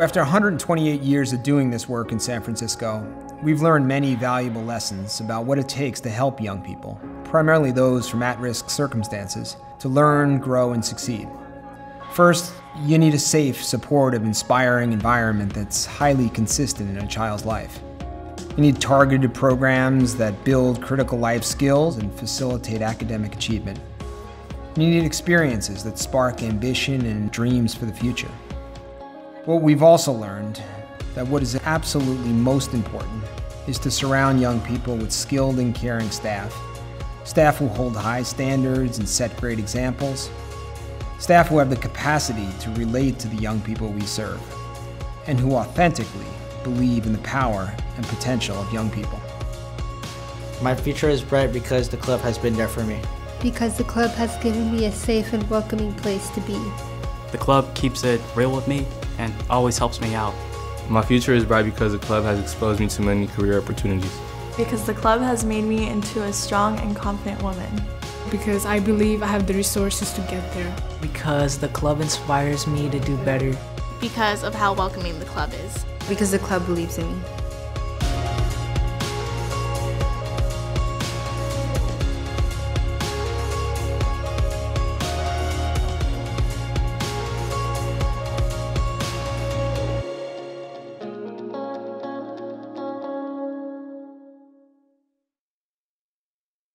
After 128 years of doing this work in San Francisco, we've learned many valuable lessons about what it takes to help young people, primarily those from at risk circumstances, to learn, grow, and succeed. First, you need a safe, supportive, inspiring environment that's highly consistent in a child's life. You need targeted programs that build critical life skills and facilitate academic achievement. You need experiences that spark ambition and dreams for the future. What we've also learned that what is absolutely most important is to surround young people with skilled and caring staff. Staff who hold high standards and set great examples. Staff who have the capacity to relate to the young people we serve. And who authentically believe in the power and potential of young people. My future is bright because the club has been there for me. Because the club has given me a safe and welcoming place to be. The club keeps it real with me and always helps me out. My future is bright because the club has exposed me to many career opportunities. Because the club has made me into a strong and confident woman. Because I believe I have the resources to get there. Because the club inspires me to do better. Because of how welcoming the club is. Because the club believes in me.